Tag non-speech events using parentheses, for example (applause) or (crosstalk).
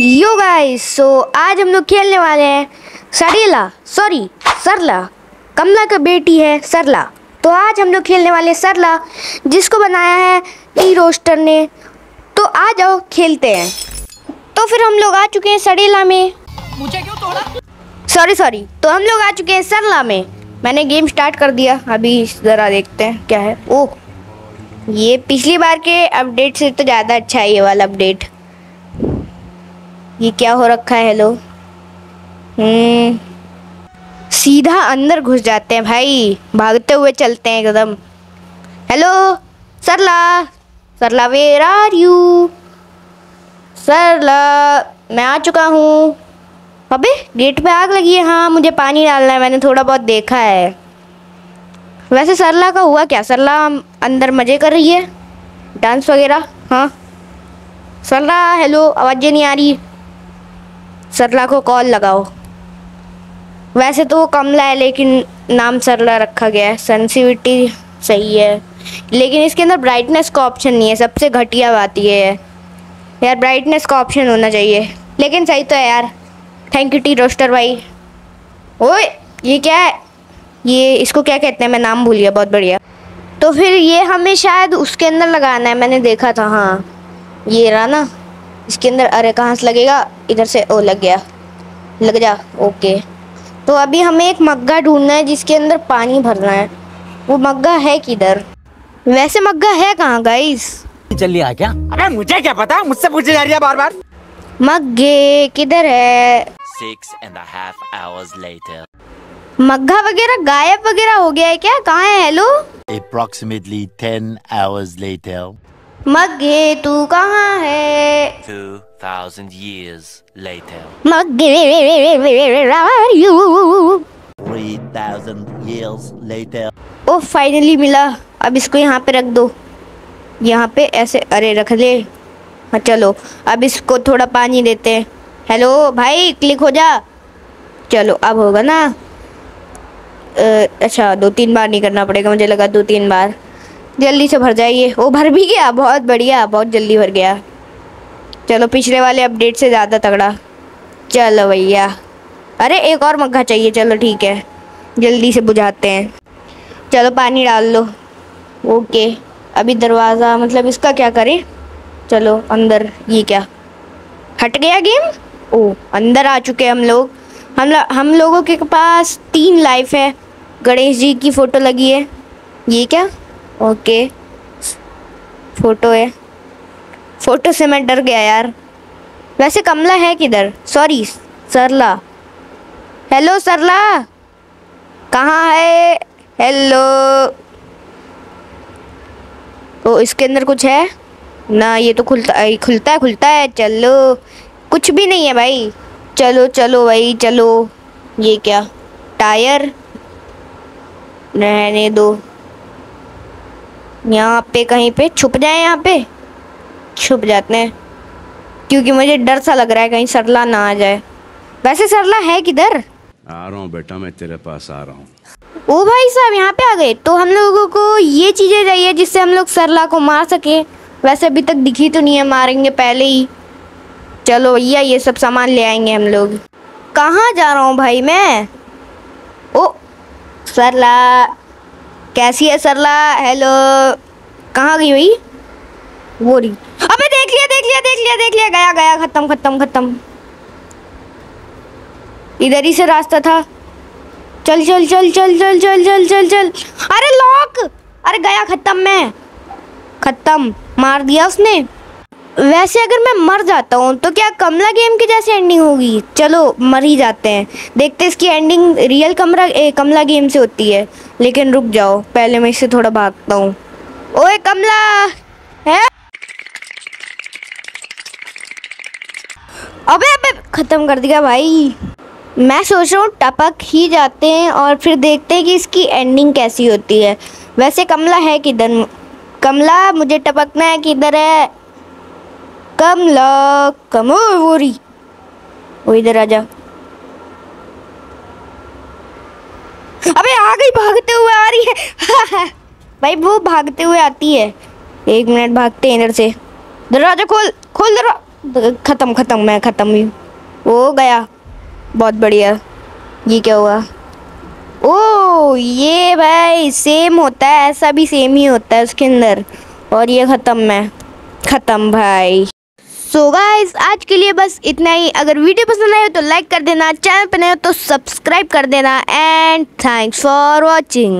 Yo guys so आज हम लोग खेलने वाले हैं सड़ीला सॉरी सरला। कमला का बेटी है सरला। तो आज हम लोग खेलने वाले हैं सरला जिसको बनाया है टी रोस्टर ने। तो आ जाओ खेलते हैं। तो फिर हम लोग आ चुके हैं सड़ीला में। मुझे क्यों तोड़ा? सॉरी सॉरी तो हम लोग आ चुके हैं सरला में। मैंने गेम स्टार्ट कर दिया अभी ज़रा देखते हैं क्या है। ओह ये पिछली बार के अपडेट से तो ज़्यादा अच्छा है ये वाला अपडेट ये क्या हो रखा है, हेलो? हम्म। सीधा अंदर घुस जाते हैं भाई। भागते हुए चलते हैं एकदम। Hello? Sarla. Sarla where are you Sarla, मैं आ चुका हूँ। अबे, गेट पे आग लगी है। हाँ मुझे पानी डालना है। मैंने थोड़ा बहुत देखा है। वैसे सरला का हुआ क्या? सरला अंदर मज़े कर रही है? डांस वगैरह? हाँ। सरला, हेलो, आवाज़ें नहीं आ रही। सरला को कॉल लगाओ। वैसे तो वो कमला है, लेकिन नाम सरला रखा गया है। सेंसिविटी सही है। लेकिन इसके अंदर ब्राइटनेस का ऑप्शन नहीं है। सबसे घटिया बात ये है। यार ब्राइटनेस का ऑप्शन होना चाहिए। लेकिन सही तो है यार। थैंक यू टी रोस्टर भाई। ओए, ये क्या है? ये इसको क्या कहते हैं? मैं नाम भूल गया बहुत बढ़िया। तो फिर ये हमें शायद उसके अंदर लगाना है। मैंने देखा था हाँ। ये रहा ना। इसके अंदर अरे कहाँ से लगेगा? इधर से ओ लग गया। लग जा ओके। तो अभी हमें एक मग्गा ढूंढना है जिसके अंदर पानी भरना है। वो मग्गा है किधर? वैसे मग्गा है कहाँ गाइस चल लिया क्या? अबे मुझे क्या पता? मुझसे पूछे जा रही है बार बार मग्गे किधर है? Six and a half hours later. मग्गा वगैरह गायब वगैरह हो गया है क्या? कहाँ है hello Approximately ten hours later. मग्गे तू कहाँ है? Two thousand years later. मग्गे where are you Three thousand years later. ओ फाइनली मिला। अब इसको यहाँ पे रख दो। यहाँ पे ऐसे अरे रख ले। हाँ चलो। अब इसको थोड़ा पानी देते हैं। हेलो भाई क्लिक हो जा। चलो अब होगा ना। अच्छा दो तीन बार नहीं करना पड़ेगा मुझे लगा दो तीन बार। जल्दी से भर जाइए। ओ, भर भी गया? बहुत बढ़िया, बहुत जल्दी भर गया। चलो, पिछले वाले अपडेट से ज़्यादा तगड़ा। चलो भैया। अरे, एक और मग्घा चाहिए। चलो, ठीक है। जल्दी से बुझाते हैं। चलो, पानी डाल लो। ओके। अभी दरवाज़ा मतलब इसका क्या करें? चलो, अंदर। ये क्या? हट गया गेम? ओ, अंदर आ चुके हम लोग। हम हम लोगों के पास तीन लाइफ है। गणेश जी की फ़ोटो लगी है। ये क्या? ओके। फ़ोटो है। फ़ोटो से मैं डर गया यार। वैसे कमला है किधर? सॉरी सरला। हेलो सरला। कहाँ है? हेलो तो इसके अंदर कुछ है? ना, ये तो खुलता खुलता है खुलता है। चलो। कुछ भी नहीं है भाई। चलो चलो भाई, चलो। ये क्या? टायर? रहने दो। यहाँ पे कहीं पे? छुप जाए यहाँ पे? छुप जाते हैं। क्योंकि मुझे डर सा लग रहा है कहीं सरला ना आ जाए। वैसे सरला है किधर? आ रहा हूँ बेटा मैं तेरे पास आ रहा हूँ। ओ भाई साहब यहाँ पे आ गए? तो हम लोगों को ये चीज़ें चाहिए जिससे हम लोग सरला को मार सके। वैसे अभी तक दिखी तो नहीं है मारेंगे पहले ही। चलो भैया ये सब सामान ले आएँगे हम लोग। कहाँ जा रहा हूँ भाई मैं? ओ सरला। कैसी है सरला? हेलो कहाँ गई भाई वो रही। अबे देख लिया देख लिया देख लिया देख लिया। गया गया। खत्म खत्म खत्म। इधर ही से रास्ता था। चल चल चल चल चल चल चल चल चल। अरे लॉक अरे गया खत्म मैं। खत्म। मार दिया उसने। वैसे अगर मैं मर जाता हूँ तो क्या कमला गेम की जैसे एंडिंग होगी? चलो मर ही जाते हैं। देखते इसकी एंडिंग रियल कमरा ए, कमला गेम से होती है। लेकिन रुक जाओ पहले मैं इससे थोड़ा भागता हूँ। ओए कमला! है? अबे अबे खत्म कर दिया भाई। मैं सोच रहा हूँ टपक ही जाते हैं और फिर देखते हैं कि इसकी एंडिंग कैसी होती है। वैसे कमला है किधर? कमला मुझे टपकना है किधर है? कमला कमो वोरी। वो इधर आ जा अबे, आ गई, भागते हुए आ रही है। (laughs) भाई, वो भागते हुए आती है। एक मिनट, भागते हैं इधर से। दरवाज़ा खोल खोल दरवाज़ा ख़त्म ख़त्म, मैं ख़त्म हुई हो। गया। बहुत बढ़िया। ये क्या हुआ? ओ, ये भाई सेम होता है, ऐसा भी सेम ही होता है उसके अंदर। और ये ख़त्म मैं ख़त्म, भाई। सो so गाइस आज के लिए बस इतना ही। अगर वीडियो पसंद आए तो लाइक कर देना, चैनल पर नए हो तो सब्सक्राइब कर देना एंड थैंक्स फॉर वॉचिंग